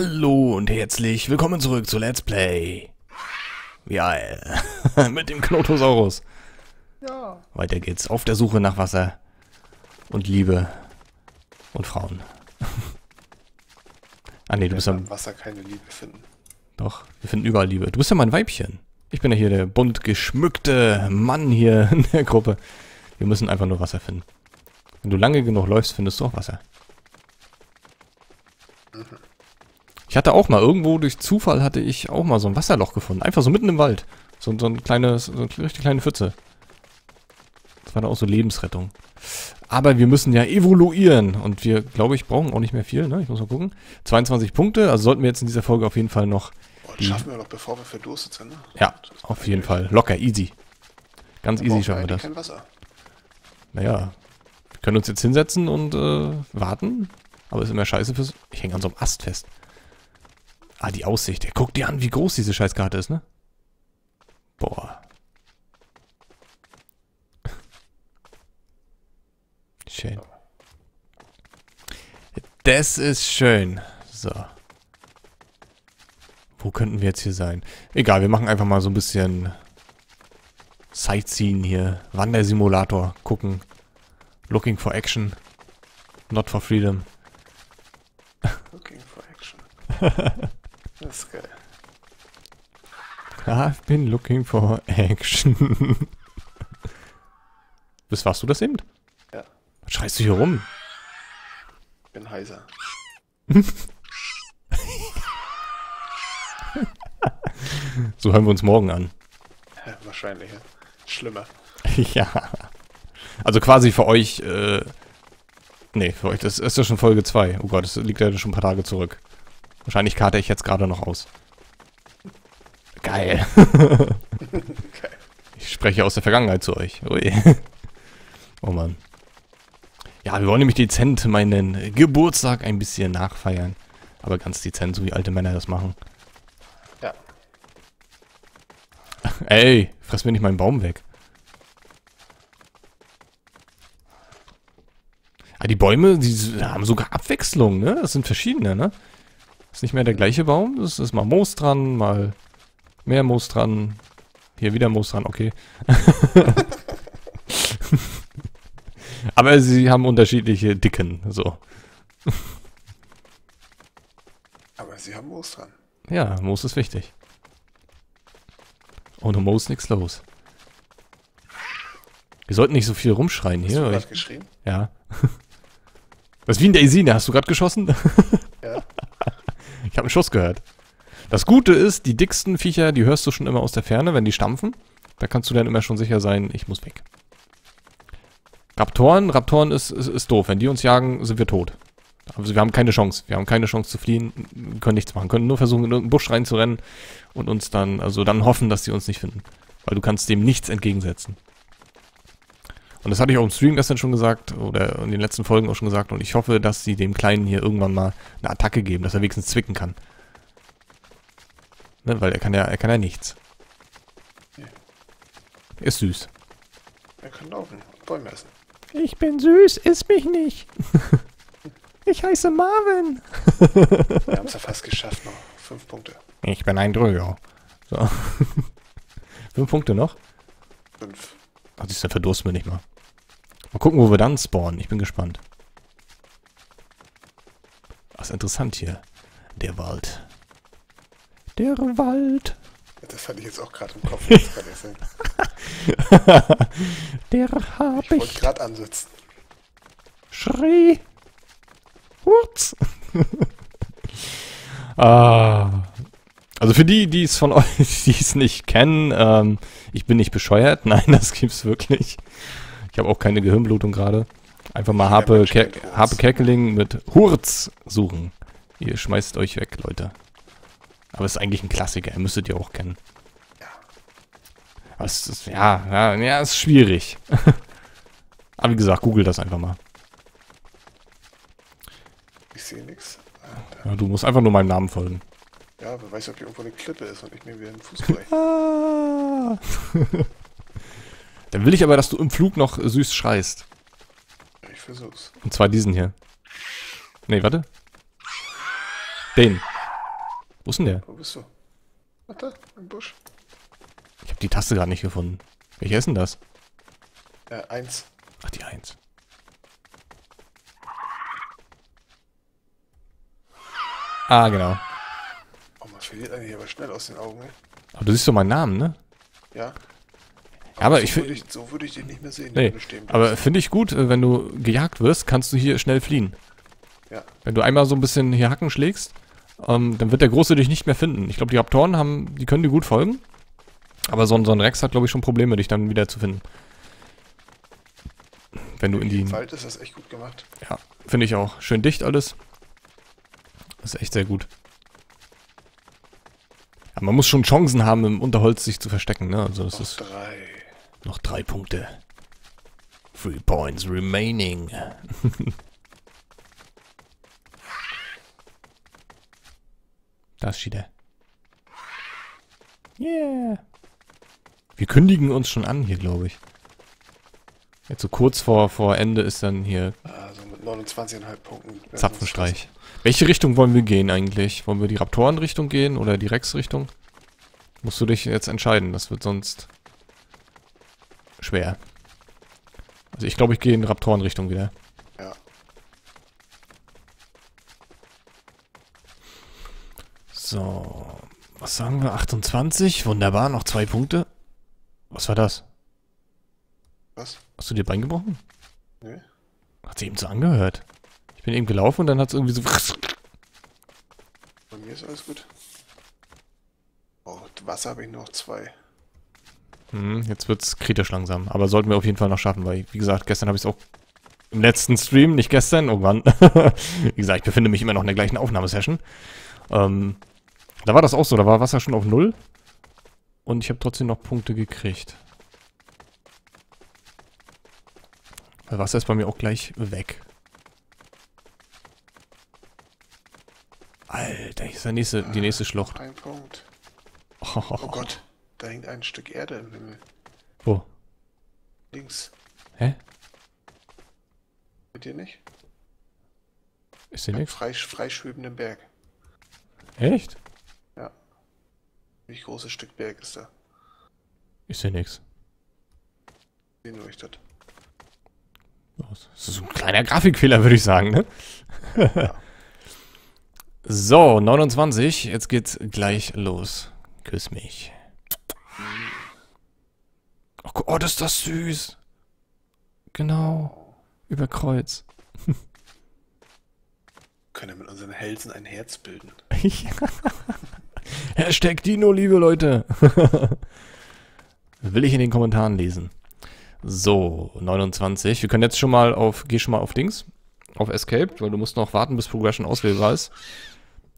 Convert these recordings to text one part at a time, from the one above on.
Hallo und herzlich willkommen zurück zu Let's Play. Ja, mit dem Knotosaurus. Ja. Weiter geht's auf der Suche nach Wasser und Liebe und Frauen. ah nee, du bist ja... Im Wasser keine Liebe finden. Doch, wir finden überall Liebe. Du bist ja mein Weibchen. Ich bin ja hier der bunt geschmückte Mann hier in der Gruppe. Wir müssen einfach nur Wasser finden. Wenn du lange genug läufst, findest du auch Wasser. Ich hatte auch mal irgendwo durch Zufall hatte ich auch mal so ein Wasserloch gefunden. Einfach so mitten im Wald. So, so ein kleines, so eine richtig kleine Pfütze. Das war da auch so Lebensrettung. Aber wir müssen ja evoluieren. Und wir, glaube ich, brauchen auch nicht mehr viel, ne? Ich muss mal gucken. 22 Punkte, also sollten wir jetzt in dieser Folge auf jeden Fall noch. Boah, das schaffen wir noch, bevor wir verdurstet sind, ne? Ja, auf jeden Fall. Locker, easy. Ganz easy schaffen wir das. kein Wasser. Naja, wir können uns jetzt hinsetzen und äh, warten. Aber ist immer scheiße fürs. Ich hänge an so einem Ast fest. Ah, die Aussicht. Guck dir an, wie groß diese Scheißkarte ist, ne? Boah. Schön. Das ist schön. So. Wo könnten wir jetzt hier sein? Egal, wir machen einfach mal so ein bisschen Sightseeing hier. Wandersimulator. Gucken. Looking for action. Not for freedom. Looking for action. das ist geil. I've been looking for action. Bis warst du das eben? Ja. Was schreist du hier rum? Ich bin heiser. So hören wir uns morgen an. Ja, wahrscheinlich, ja. Schlimmer. ja. Also quasi für euch, äh, nee, für euch, das ist ja schon Folge 2. Oh Gott, das liegt ja schon ein paar Tage zurück. Wahrscheinlich karte ich jetzt gerade noch aus. Geil. Ich spreche aus der Vergangenheit zu euch. Ui. Oh Mann. Ja, wir wollen nämlich dezent meinen Geburtstag ein bisschen nachfeiern. Aber ganz dezent, so wie alte Männer das machen. Ja. Ey, fress mir nicht meinen Baum weg. Ah, die Bäume, die haben sogar Abwechslung, ne? Das sind verschiedene, ne? Ist nicht mehr der gleiche Baum. Das ist mal Moos dran, mal mehr Moos dran. Hier wieder Moos dran, okay. Aber sie haben unterschiedliche Dicken, so. Aber sie haben Moos dran. Ja, Moos ist wichtig. Ohne Moos nichts los. Wir sollten nicht so viel rumschreien Hast hier. du weil gerade geschrien? ja. Das ist wie ein Daisy, hast du gerade geschossen? Ja. Ich habe einen Schuss gehört. Das Gute ist, die dicksten Viecher, die hörst du schon immer aus der Ferne, wenn die stampfen. Da kannst du dann immer schon sicher sein, ich muss weg. Raptoren, Raptoren ist, ist, ist doof. Wenn die uns jagen, sind wir tot. Also wir haben keine Chance. Wir haben keine Chance zu fliehen, wir können nichts machen. können nur versuchen, in irgendeinen Busch reinzurennen und uns dann, also dann hoffen, dass sie uns nicht finden. Weil du kannst dem nichts entgegensetzen. Und das hatte ich auch im Stream gestern schon gesagt, oder in den letzten Folgen auch schon gesagt, und ich hoffe, dass sie dem Kleinen hier irgendwann mal eine Attacke geben, dass er wenigstens zwicken kann. Ne, weil er kann ja, er kann ja nichts. Nee. Er ist süß. Wir können laufen Bäume essen. Ich bin süß, iss mich nicht. ich heiße Marvin. Wir haben es ja fast geschafft noch. Fünf Punkte. Ich bin ein Dröger. So. Fünf Punkte noch? Fünf. Ach, siehst du, verdursten wir nicht mal. Mal gucken, wo wir dann spawnen. Ich bin gespannt. Was interessant hier. Der Wald. Der Wald. Das hatte ich jetzt auch gerade im Kopf. Der hab Ich wollte ich. gerade ansitzen. Schrie. Hurz. ah. Also für die, die es von euch, die es nicht kennen, ähm, ich bin nicht bescheuert. Nein, das gibt's wirklich. Ich habe auch keine Gehirnblutung gerade. Einfach mal Harpe, Ker. Harpe Kerkeling mit Hurz suchen. Ihr schmeißt euch weg, Leute. Aber es ist eigentlich ein Klassiker, ihr müsstet ihr auch kennen. Ja. Ist, ja, ja, ja, es ist schwierig. Aber wie gesagt, google das einfach mal. Ich sehe nichts. Ja, du musst einfach nur meinem Namen folgen. Ja, wer weiß, ob hier irgendwo eine Klippe ist und ich mir wieder einen Fuß breche. Dann will ich aber, dass du im Flug noch süß schreist. Ich versuch's. Und zwar diesen hier. Nee, warte. Den. Wo ist denn der? Wo bist du? Da, im Busch. Ich habe die Taste gerade nicht gefunden. Welcher ist denn das? Äh, eins. Ach, die 1. Ah, genau. Oh, man verliert eigentlich aber schnell aus den Augen, ne? Aber du siehst doch meinen Namen, ne? Ja. Aber so ich würde ich, so würde ich den nicht mehr sehen, Nee. Aber finde ich gut, äh, wenn du gejagt wirst, kannst du hier schnell fliehen. Ja. Wenn du einmal so ein bisschen hier Hacken schlägst, ähm, dann wird der Große dich nicht mehr finden. Ich glaube, die Raptoren haben, die können dir gut folgen. Aber so ein, so ein Rex hat, glaube ich, schon Probleme, dich dann wieder zu finden. Wenn du in die... Im Wald ist das echt gut gemacht. Ja, finde ich auch. Schön dicht alles. Das ist echt sehr gut. Ja, man muss schon Chancen haben, im Unterholz sich zu verstecken, ne? Also das Noch ist drei. Noch drei Punkte. Three points remaining. da ist Schiede. Yeah. Wir kündigen uns schon an hier, glaube ich. Jetzt so kurz vor, vor Ende ist dann hier Also mit 29,5 Punkten. Zapfenstreich. Welche Richtung wollen wir gehen eigentlich? Wollen wir die Raptoren-Richtung gehen oder die Rex-Richtung? Musst du dich jetzt entscheiden, das wird sonst schwer. Also ich glaube, ich gehe in Raptoren-Richtung wieder. Ja. So, was sagen wir? 28, wunderbar, noch zwei Punkte. Was war das? Was? Hast du dir Bein gebrochen? Nee. Hat sich eben so angehört. Ich bin eben gelaufen und dann hat es irgendwie so... Bei mir ist alles gut. Oh, Wasser habe ich noch zwei. Hm, jetzt wird's kritisch langsam. Aber sollten wir auf jeden Fall noch schaffen, weil, wie gesagt, gestern habe ich es auch im letzten Stream, nicht gestern, irgendwann. wie gesagt, ich befinde mich immer noch in der gleichen Aufnahmesession. Ähm, da war das auch so, da war Wasser schon auf Null. Und ich habe trotzdem noch Punkte gekriegt. Weil Wasser ist bei mir auch gleich weg. Alter, hier ist der nächste, die nächste Schlucht. Ein Punkt. Oh Gott, da hängt ein Stück Erde im Himmel. Wo? Links. Hä? Mit dir nicht? Ist hier nichts? Frei, freischwebenden Berg. Echt? Ja. Wie großes Stück Berg ist da? Ist hier nichts. Sehen wir euch das. Das ist ein kleiner Grafikfehler, würde ich sagen, ne? so, 29. Jetzt geht's gleich los. Küss mich. Oh, oh, das ist das süß. Genau. Über Kreuz. Können wir mit unseren Hälsen ein Herz bilden. Hashtag Dino, liebe Leute. Will ich in den Kommentaren lesen. So, 29. Wir können jetzt schon mal auf, geh schon mal auf Dings, auf Escape, weil du musst noch warten, bis Progression auswählbar ist.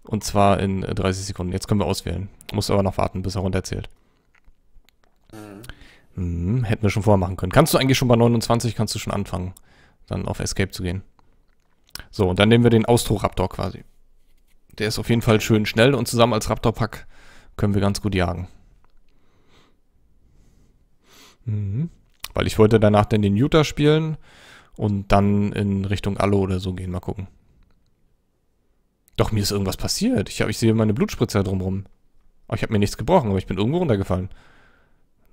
Und zwar in äh, 30 Sekunden. Jetzt können wir auswählen. Musst aber noch warten, bis er runterzählt. Hm, hätten wir schon vorher machen können. Kannst du eigentlich schon bei 29, kannst du schon anfangen, dann auf Escape zu gehen. So, und dann nehmen wir den Austro-Raptor quasi. Der ist auf jeden Fall schön schnell und zusammen als Raptor-Pack können wir ganz gut jagen. Mhm. Weil ich wollte danach dann den Utah spielen und dann in Richtung Allo oder so gehen. Mal gucken. Doch, mir ist irgendwas passiert. Ich, hab, ich sehe meine Blutspritzer drumrum. Aber ich habe mir nichts gebrochen, aber ich bin irgendwo runtergefallen.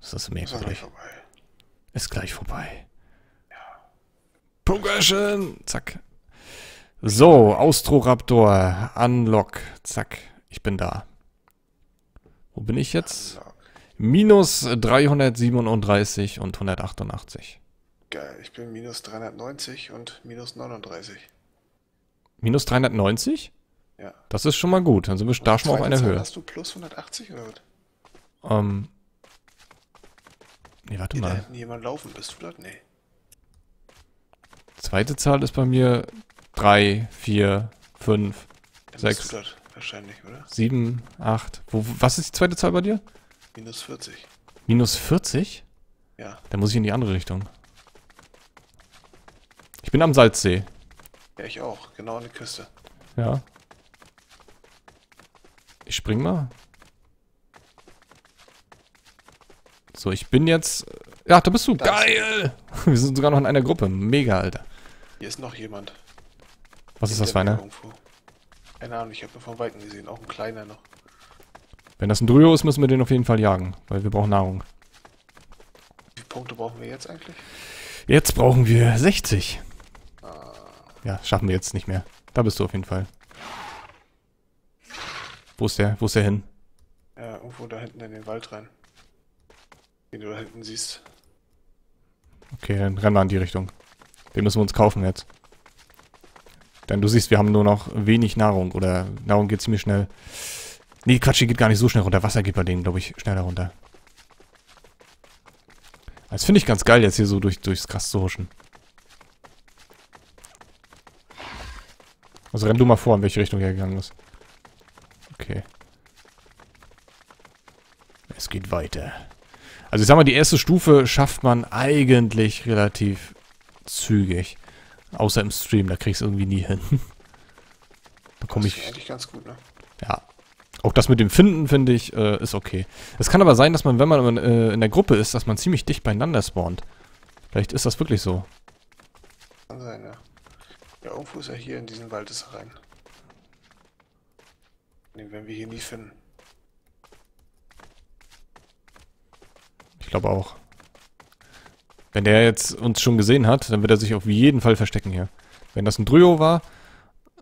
Das ist merkwürdig. vorbei. Ist gleich vorbei. Progression! Zack. So, Austroraptor. Unlock. Zack. Ich bin da. Wo bin ich jetzt? Minus 337 und 188. Geil, ich bin minus 390 und minus 39. Minus 390? Ja. Das ist schon mal gut. Dann sind wir da schon mal auf einer Höhe. Hast du plus 180 oder was? Ähm. Nee, warte da mal. hinten jemand laufen, bist du das? Nee. Zweite Zahl ist bei mir 3, 4, 5, Dann Sechs. bist du das wahrscheinlich, oder? 7, 8. Wo, was ist die zweite Zahl bei dir? Minus 40. Minus 40? Ja. Da muss ich in die andere Richtung. Ich bin am Salzsee. Ja, ich auch. Genau an der Küste. Ja. Ich spring mal. So, ich bin jetzt. Ja, da bist du. Da Geil! Wir sind sogar noch in einer Gruppe. Mega, Alter. Hier ist noch jemand. Was ist das für einer? Keine Ahnung, ich habe nur von Weitem gesehen. Auch ein kleiner noch. Wenn das ein Dryo ist, müssen wir den auf jeden Fall jagen, weil wir brauchen Nahrung. Wie viele Punkte brauchen wir jetzt eigentlich? Jetzt brauchen wir 60. Ja, schaffen wir jetzt nicht mehr. Da bist du auf jeden Fall. Wo ist der? Wo ist der hin? Ja, irgendwo da hinten in den Wald rein. Den du da hinten siehst. Okay, dann rennen wir in die Richtung. Den müssen wir uns kaufen jetzt. Denn du siehst, wir haben nur noch wenig Nahrung. Oder Nahrung geht ziemlich schnell. Nee, Quatsch, die geht gar nicht so schnell runter. Wasser geht bei denen, glaube ich, schneller runter. Das finde ich ganz geil, jetzt hier so durch, durchs Gras zu huschen. Also renn du mal vor, in welche Richtung er gegangen ist. Okay. Es geht weiter. Also ich sag mal, die erste Stufe schafft man eigentlich relativ zügig. Außer im Stream, da kriegst du irgendwie nie hin. da komme ich... eigentlich ganz gut, ne? Ja. Auch das mit dem Finden, finde ich, äh, ist okay. Es kann aber sein, dass man, wenn man äh, in der Gruppe ist, dass man ziemlich dicht beieinander spawnt. Vielleicht ist das wirklich so. Kann sein, ja. Ja, irgendwo ist er hier in diesen Wald ist er rein. Den werden wir hier nie finden. Ich glaube auch. Wenn der jetzt uns schon gesehen hat, dann wird er sich auf jeden Fall verstecken hier. Wenn das ein Dryo war,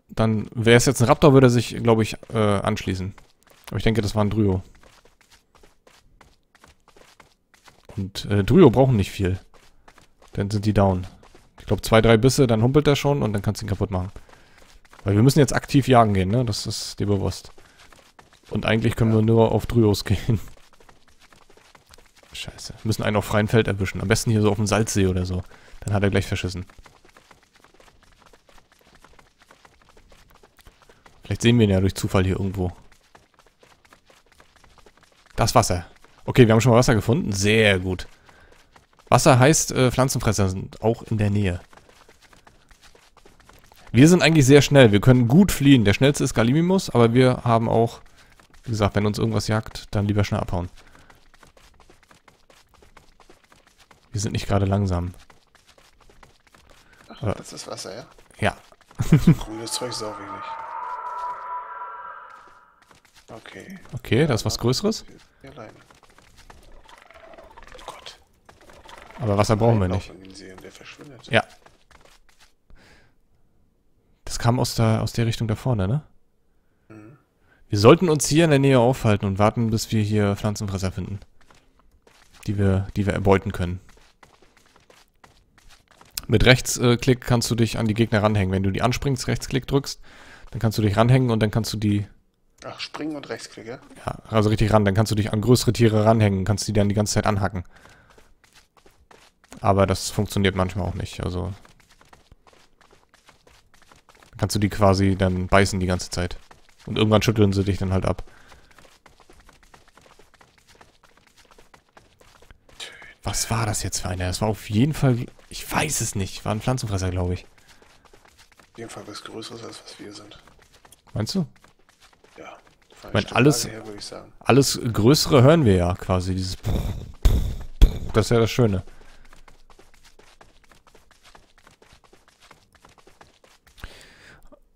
dann wäre es jetzt ein Raptor, würde er sich, glaube ich, äh, anschließen. Aber ich denke, das war ein Dryo. Und äh, Dryo brauchen nicht viel. Dann sind die down. Ich glaube, zwei, drei Bisse, dann humpelt er schon und dann kannst du ihn kaputt machen. Weil wir müssen jetzt aktiv jagen gehen, ne? Das ist dir bewusst. Und eigentlich können wir nur auf Dryos gehen. Scheiße. Wir müssen einen auf freiem Feld erwischen. Am besten hier so auf dem Salzsee oder so. Dann hat er gleich verschissen. Vielleicht sehen wir ihn ja durch Zufall hier irgendwo. Das Wasser. Okay, wir haben schon mal Wasser gefunden. Sehr gut. Wasser heißt, äh, Pflanzenfresser sind auch in der Nähe. Wir sind eigentlich sehr schnell. Wir können gut fliehen. Der schnellste ist Galimimus, aber wir haben auch, wie gesagt, wenn uns irgendwas jagt, dann lieber schnell abhauen. Wir sind nicht gerade langsam. Ach, Ja. das ist Wasser, ja? Ja. Grünes Zeug sauf ich nicht. Okay. Okay, da ist was Größeres. Hier allein. Oh Gott. Aber Wasser brauchen wir nicht. Ja. Das kam aus der, aus der Richtung da vorne, ne? Mhm. Wir sollten uns hier in der Nähe aufhalten und warten, bis wir hier Pflanzenfresser finden. Die wir, die wir erbeuten können. Mit Rechtsklick kannst du dich an die Gegner ranhängen. Wenn du die anspringst, Rechtsklick drückst, dann kannst du dich ranhängen und dann kannst du die, Ach, springen und Rechtsklick, ja? ja, also richtig ran, dann kannst du dich an größere Tiere ranhängen, kannst die dann die ganze Zeit anhacken. Aber das funktioniert manchmal auch nicht, also. Kannst du die quasi dann beißen die ganze Zeit. Und irgendwann schütteln sie dich dann halt ab. Was war das jetzt für einer? Das war auf jeden Fall, ich weiß es nicht, war ein Pflanzenfresser, glaube ich. Auf jeden Fall was Größeres, als was wir sind. Meinst du? Ja. Von mein, der alles- her ich. Alles Größere hören wir ja quasi, dieses Das ist ja das Schöne.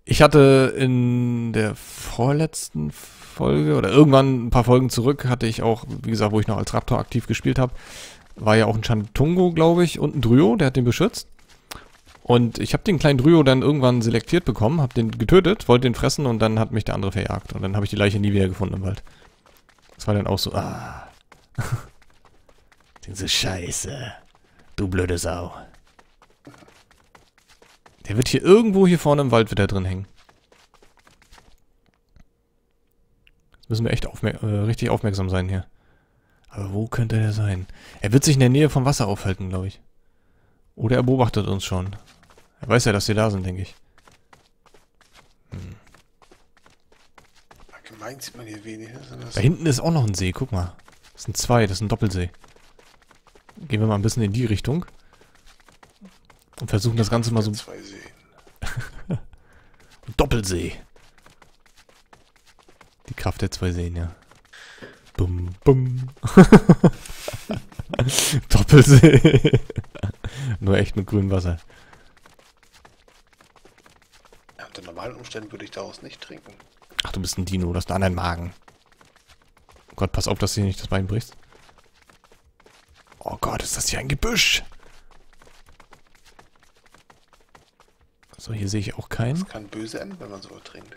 Ich hatte in der vorletzten Folge oder irgendwann ein paar Folgen zurück hatte ich auch, wie gesagt, wo ich noch als Raptor aktiv gespielt habe, war ja auch ein Chantungo, glaube ich, und ein Dryo, der hat den beschützt. Und ich habe den kleinen Dryo dann irgendwann selektiert bekommen, habe den getötet, wollte den fressen und dann hat mich der andere verjagt. Und dann habe ich die Leiche nie wieder gefunden im Wald. Das war dann auch so, ah. Diese Scheiße. Du blöde Sau. Der wird hier irgendwo hier vorne im Wald wieder drin hängen. Müssen wir echt aufmer äh, richtig aufmerksam sein hier. Aber wo könnte der sein? Er wird sich in der Nähe vom Wasser aufhalten, glaube ich. Oder er beobachtet uns schon. Er weiß ja, dass wir da sind, denke ich. Allgemein sieht man hier wenig. Ne? Da hinten ist auch noch ein See, guck mal. Das sind zwei, das ist ein Doppelsee. Gehen wir mal ein bisschen in die Richtung. Und versuchen das Ganze mal so... Zwei. Doppelsee. Die Kraft der zwei Seen, ja. Bum, bum. Doppelsee. Nur echt mit grünem Wasser. Ja, unter normalen Umständen würde ich daraus nicht trinken. Ach, du bist ein Dino, du hast einen anderen Magen. Oh Gott, pass auf, dass du dir nicht das Bein brichst. Oh Gott, ist das hier ein Gebüsch? So, hier sehe ich auch keinen. Das kann böse enden, wenn man so trinkt.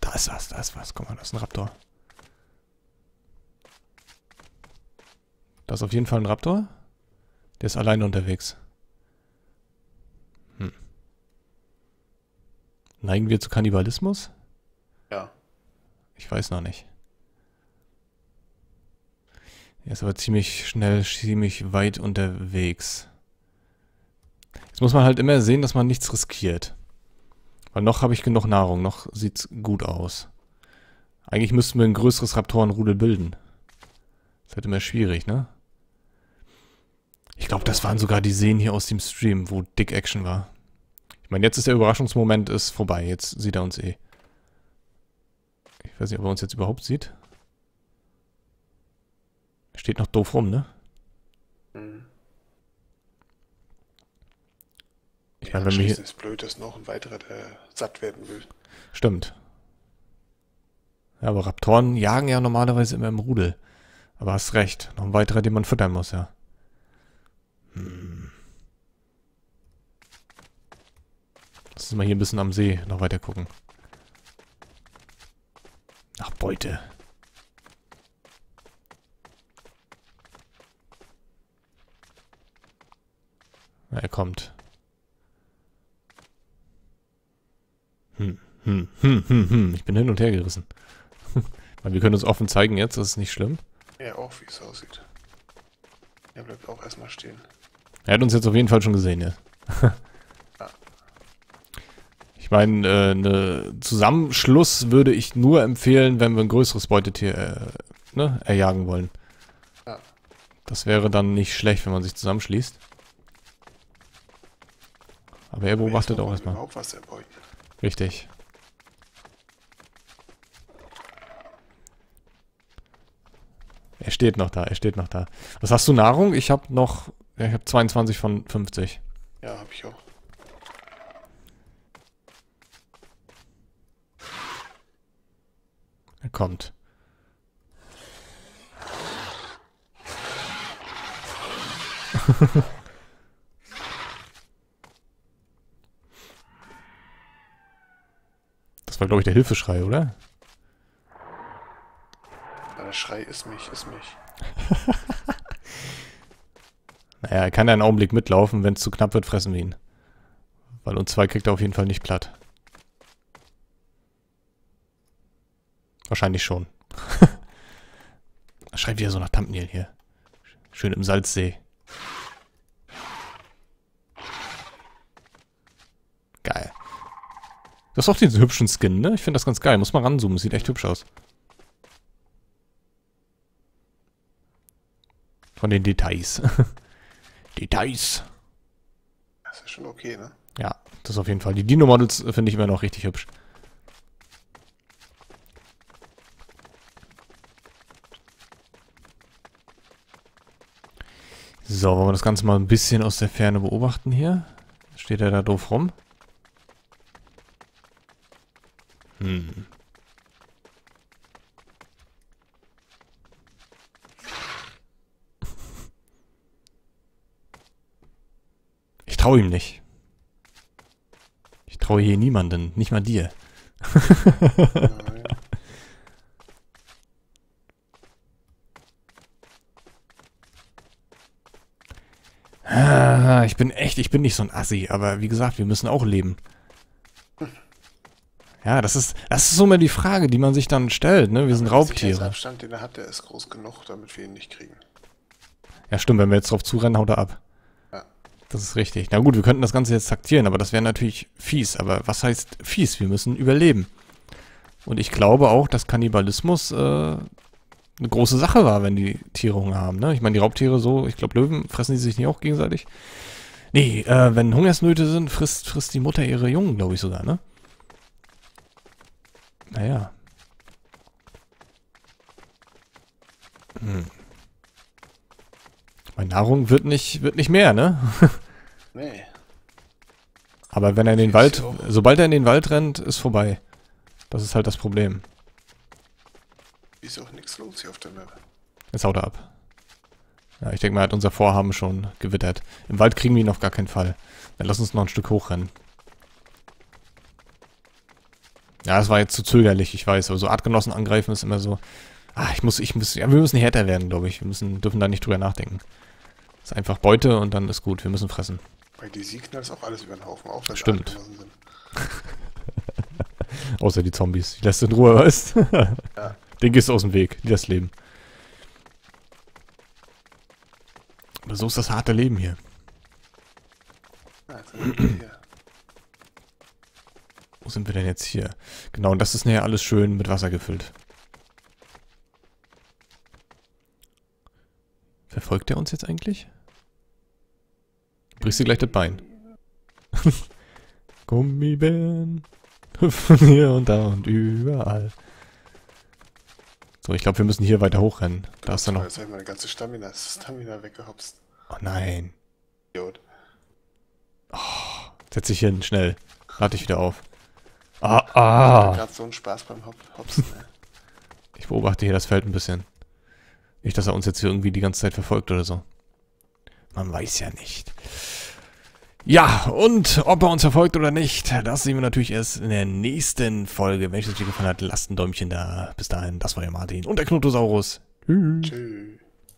Da ist was, da ist was. Guck mal, da ist ein Raptor. Da ist auf jeden Fall ein Raptor. Der ist alleine unterwegs. Hm. Neigen wir zu Kannibalismus? Ja. Ich weiß noch nicht. Er ist aber ziemlich schnell, ziemlich weit unterwegs. Jetzt muss man halt immer sehen, dass man nichts riskiert. Weil noch habe ich genug Nahrung, noch sieht's gut aus. Eigentlich müssten wir ein größeres Raptorenrudel bilden. Das halt immer schwierig, ne? Ich glaube, das waren sogar die Seen hier aus dem Stream, wo Dick Action war. Ich meine, jetzt ist der Überraschungsmoment ist vorbei. Jetzt sieht er uns eh. Ich weiß nicht, ob er uns jetzt überhaupt sieht. Steht noch doof rum, ne? Ich Ja, meine, wenn wir hier... ist blöd, dass noch ein weiterer, der satt werden will. Stimmt. Ja, aber Raptoren jagen ja normalerweise immer im Rudel. Aber hast recht. Noch ein weiterer, den man füttern muss, ja. Hm. Lass uns mal hier ein bisschen am See noch weiter gucken. Ach, Beute. Na, er kommt. Hm, hm, hm, hm, hm. Ich bin hin und her gerissen. Wir können uns offen zeigen jetzt, das ist nicht schlimm. Ja, auch wie es aussieht. Er bleibt auch erstmal stehen. Er hat uns jetzt auf jeden Fall schon gesehen, ja. ich meine, äh, ne Zusammenschluss würde ich nur empfehlen, wenn wir ein größeres Beutetier äh, ne, erjagen wollen. Ja. Das wäre dann nicht schlecht, wenn man sich zusammenschließt. Aber er beobachtet auch erstmal. Was erbeuten. Richtig. Er steht noch da, er steht noch da. Was hast du Nahrung? Ich habe noch, ich habe 22 von 50. Ja, hab ich auch. Er kommt. Das war, glaube ich, der Hilfeschrei, oder? Der Schrei ist mich, ist mich. Naja, er kann einen Augenblick mitlaufen. Wenn es zu knapp wird, fressen wir ihn. Weil uns zwei kriegt er auf jeden Fall nicht platt. Wahrscheinlich schon. Schreit wieder so nach Thumbnail hier. Schön im Salzsee. Geil. Das ist auch diesen hübschen Skin, ne? Ich finde das ganz geil. Muss mal ranzoomen. Sieht echt hübsch aus. Von den Details. Details. Das ist schon okay, ne? Ja, das auf jeden Fall. Die Dino-Models äh, finde ich immer noch richtig hübsch. So, wollen wir das Ganze mal ein bisschen aus der Ferne beobachten hier? Steht er da doof rum? Hm. Traue ihm nicht. Ich traue hier niemanden, nicht mal dir. Nein. Ah, ich bin echt, ich bin nicht so ein Assi, aber wie gesagt, wir müssen auch leben. Ja, das ist, das ist so mal die Frage, die man sich dann stellt, ne? Wir sind Aber der Raubtiere. Sicherheitsabstand, den er hat, der ist groß genug, damit wir ihn nicht kriegen. Ja, stimmt, wenn wir jetzt drauf zurennen, haut er ab. Das ist richtig. Na gut, wir könnten das Ganze jetzt taktieren, aber das wäre natürlich fies. Aber was heißt fies? Wir müssen überleben. Und ich glaube auch, dass Kannibalismus äh, eine große Sache war, wenn die Tiere Hunger haben. Ne? Ich meine, die Raubtiere so, ich glaube, Löwen fressen die sich nicht auch gegenseitig. Nee, äh, wenn Hungersnöte sind, frisst, frisst die Mutter ihre Jungen, glaube ich sogar, ne? Naja. Hm. Nahrung wird nicht, wird nicht mehr, ne? Nee. Aber wenn er in den Wald, sobald er in den Wald rennt, ist vorbei. Das ist halt das Problem. Ist auch nichts los hier auf der Map. Jetzt haut er ab. Ja, ich denke mal, er hat unser Vorhaben schon gewittert. Im Wald kriegen wir ihn auf gar keinen Fall. Dann lass uns noch ein Stück hochrennen. Ja, das war jetzt zu zögerlich, ich weiß. Aber so Artgenossen angreifen ist immer so... Ah, ich muss, ich muss... Ja, wir müssen härter werden, glaube ich. Wir müssen, dürfen da nicht drüber nachdenken. Ist einfach Beute und dann ist gut. Wir müssen fressen. Bei DC knallt ist auch alles über den Haufen, auch wenn es Stimmt. Sind. Außer die Zombies. Die lässt du in Ruhe, weißt du? Ja. Den gehst du aus dem Weg. Die das Leben. Aber so ist das harte Leben hier. Ja, hier. Wo sind wir denn jetzt hier? Genau, und das ist nachher alles schön mit Wasser gefüllt. Verfolgt er uns jetzt eigentlich? Brichst du gleich das Bein? Gummibären. Hüpfen hier und da und überall. So, ich glaube, wir müssen hier weiter hochrennen. Da ist dann noch... Jetzt habe ich meine ganze Stamina, Stamina weggehopst. Oh nein. Idiot. Setz dich hin, schnell. Lade dich wieder auf. Ah, Ich ah. gerade so einen Spaß beim Hop Hopsen. ey. Ich beobachte hier das Feld ein bisschen. Nicht, dass er uns jetzt hier irgendwie die ganze Zeit verfolgt oder so. Man weiß ja nicht. Ja, und ob er uns verfolgt oder nicht, das sehen wir natürlich erst in der nächsten Folge. Wenn euch das Video gefallen hat, lasst ein Däumchen da. Bis dahin, das war der Martin und der Knotosaurus. Tschüss. Tschüss.